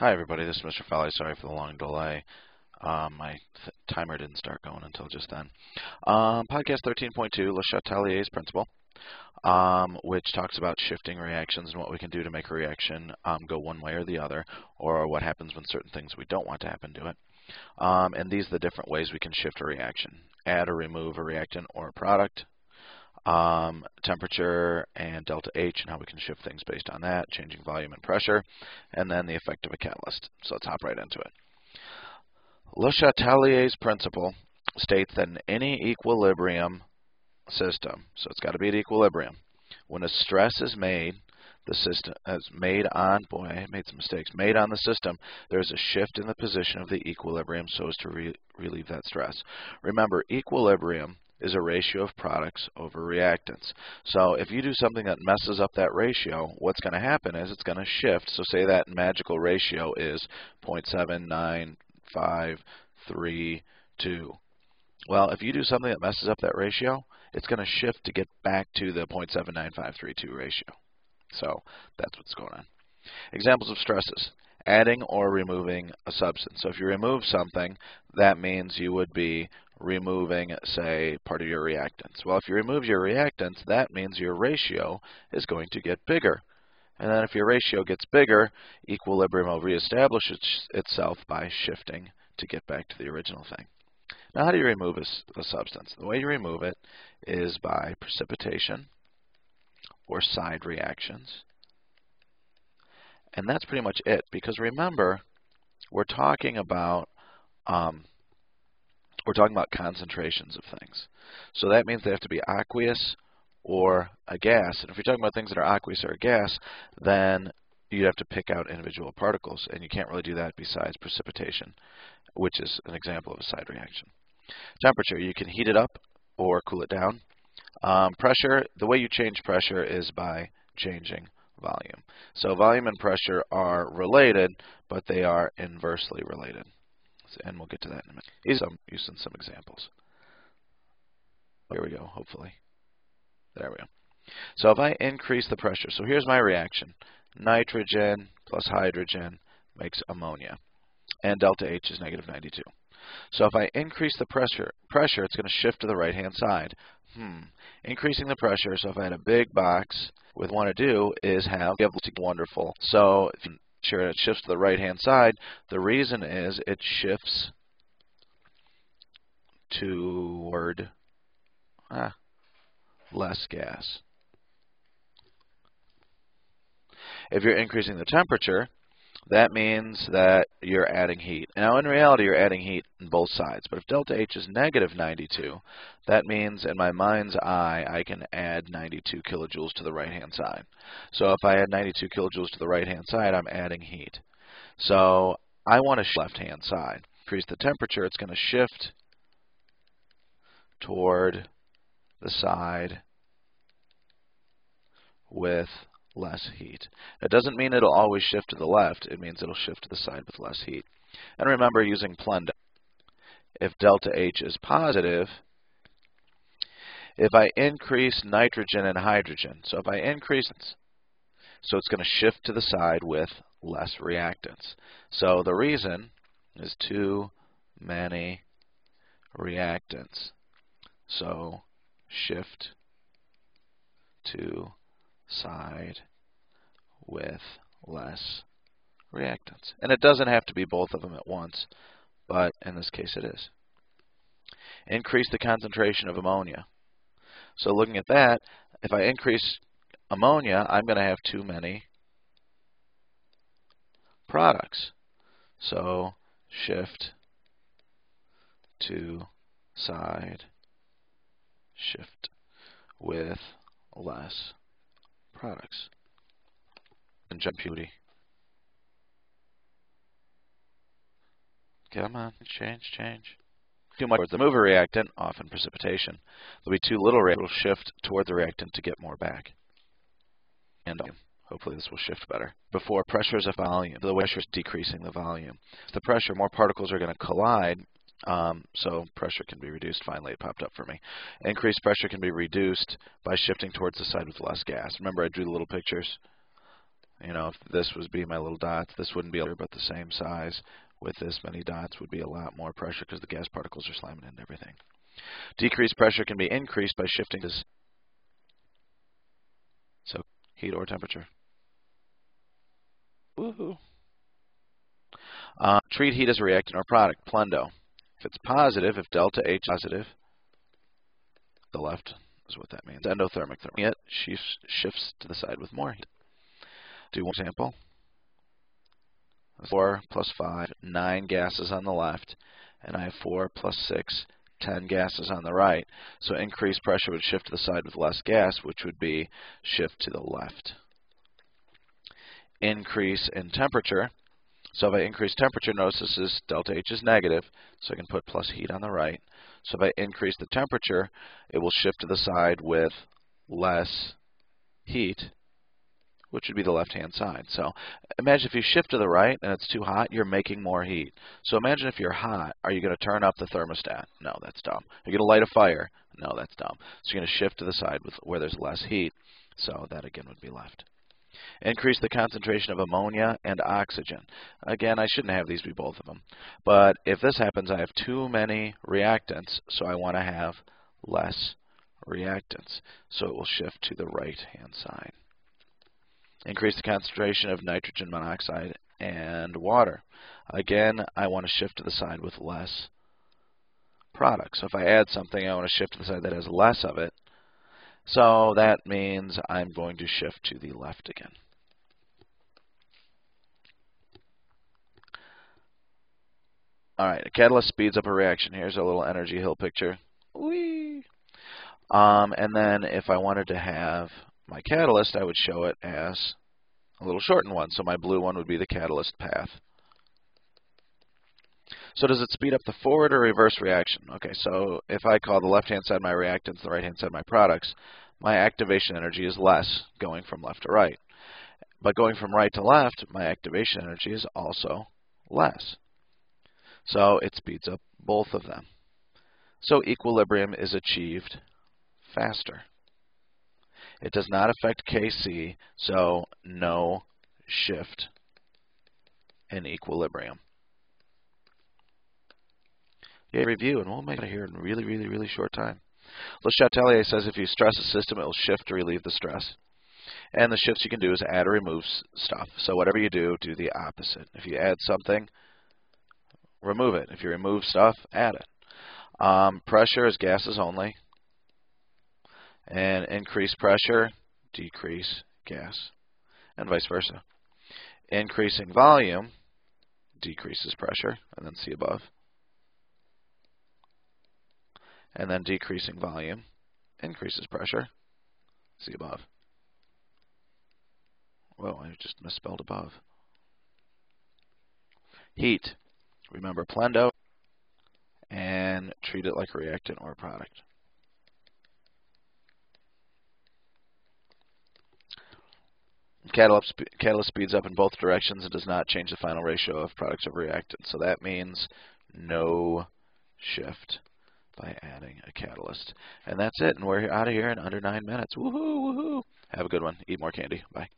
Hi everybody, this is Mr. Falli. Sorry for the long delay. Um, my timer didn't start going until just then. Um, podcast 13.2, Le Chatelier's principle, um, which talks about shifting reactions and what we can do to make a reaction um, go one way or the other, or what happens when certain things we don't want to happen to it. Um, and these are the different ways we can shift a reaction. Add or remove a reactant or a product, um, temperature and delta H and how we can shift things based on that, changing volume and pressure, and then the effect of a catalyst. So let's hop right into it. Le Chatelier's principle states that in any equilibrium system, so it's got to be at equilibrium, when a stress is made, the system is made on, boy, I made some mistakes, made on the system, there's a shift in the position of the equilibrium so as to re relieve that stress. Remember, equilibrium is a ratio of products over reactants. So if you do something that messes up that ratio, what's going to happen is it's going to shift. So say that magical ratio is 0.7953, Well, if you do something that messes up that ratio, it's going to shift to get back to the 0.79532 ratio. So that's what's going on. Examples of stresses adding or removing a substance. So if you remove something, that means you would be removing, say, part of your reactants. Well, if you remove your reactants, that means your ratio is going to get bigger. And then if your ratio gets bigger, equilibrium will reestablish itself by shifting to get back to the original thing. Now, how do you remove a, a substance? The way you remove it is by precipitation or side reactions. And that's pretty much it, because remember, we're talking about um, we're talking about concentrations of things. So that means they have to be aqueous or a gas. And if you're talking about things that are aqueous or a gas, then you'd have to pick out individual particles, and you can't really do that besides precipitation, which is an example of a side reaction. Temperature, you can heat it up or cool it down. Um, pressure, the way you change pressure is by changing volume. So volume and pressure are related, but they are inversely related and we'll get to that in a minute. He's um, using some examples. Here we go, hopefully. There we go. So if I increase the pressure, so here's my reaction. Nitrogen plus hydrogen makes ammonia. And delta H is negative 92. So if I increase the pressure, pressure it's going to shift to the right-hand side. Hmm. Increasing the pressure, so if I had a big box, what I want to do is have wonderful. So sure it shifts to the right hand side. The reason is it shifts toward ah, less gas. If you're increasing the temperature, that means that you're adding heat. Now, in reality, you're adding heat on both sides. But if delta H is negative 92, that means in my mind's eye, I can add 92 kilojoules to the right-hand side. So if I add 92 kilojoules to the right-hand side, I'm adding heat. So I want to shift left-hand side. Increase the temperature, it's going to shift toward the side with less heat. It doesn't mean it'll always shift to the left. It means it'll shift to the side with less heat. And remember using Plendo. If delta H is positive, if I increase nitrogen and hydrogen, so if I increase, so it's going to shift to the side with less reactants. So the reason is too many reactants. So shift to side with less reactants. And it doesn't have to be both of them at once, but in this case it is. Increase the concentration of ammonia. So looking at that, if I increase ammonia, I'm going to have too many products. So shift to side, shift with less products and jump beauty. Come on, change, change. Too much towards the mover reactant, often precipitation. There'll be too little reactant, will shift toward the reactant to get more back. And um, hopefully this will shift better. Before pressure is a volume, the pressure is decreasing the volume. the pressure, more particles are going to collide, um, so pressure can be reduced. Finally, it popped up for me. Increased pressure can be reduced by shifting towards the side with less gas. Remember, I drew the little pictures. You know, if this was be my little dots, this wouldn't be, but the same size with this many dots would be a lot more pressure because the gas particles are slamming into everything. Decreased pressure can be increased by shifting this. So heat or temperature. Woohoo. Uh, treat heat as a reactant or product. Plendo. If it's positive, if delta H positive, the left is what that means. Endothermic. It shifts, shifts to the side with more heat. Do one example. 4 plus 5, 9 gases on the left, and I have 4 plus 6, 10 gases on the right. So increased pressure would shift to the side with less gas, which would be shift to the left. Increase in temperature. So if I increase temperature, notice this is delta H is negative, so I can put plus heat on the right. So if I increase the temperature, it will shift to the side with less heat, which would be the left-hand side. So imagine if you shift to the right and it's too hot, you're making more heat. So imagine if you're hot, are you going to turn up the thermostat? No, that's dumb. Are you going to light a fire? No, that's dumb. So you're going to shift to the side with, where there's less heat. So that again would be left. Increase the concentration of ammonia and oxygen. Again, I shouldn't have these be both of them. But if this happens, I have too many reactants, so I want to have less reactants. So it will shift to the right-hand side. Increase the concentration of nitrogen monoxide and water. Again, I want to shift to the side with less product. So if I add something, I want to shift to the side that has less of it. So that means I'm going to shift to the left again. All right, a catalyst speeds up a reaction. Here's a little energy hill picture. Whee! Um, and then if I wanted to have my catalyst, I would show it as a little shortened one. So my blue one would be the catalyst path. So does it speed up the forward or reverse reaction? Okay, so if I call the left-hand side my reactants, the right-hand side my products, my activation energy is less going from left to right. But going from right to left, my activation energy is also less. So it speeds up both of them. So equilibrium is achieved faster. It does not affect Kc, so no shift in equilibrium. Yeah, review, and we'll make it here in really, really, really short time. Le Chatelier says if you stress a system, it will shift to relieve the stress. And the shifts you can do is add or remove stuff. So whatever you do, do the opposite. If you add something, remove it. If you remove stuff, add it. Um, pressure is gases only and increase pressure, decrease gas, and vice versa. Increasing volume decreases pressure, and then see above. And then decreasing volume increases pressure, see above. Well, I just misspelled above. Heat. Remember Plendo and treat it like a reactant or a product. Catalyst, catalyst speeds up in both directions and does not change the final ratio of products of reactants. So that means no shift by adding a catalyst. And that's it. And we're out of here in under nine minutes. Woohoo, woohoo. Have a good one. Eat more candy. Bye.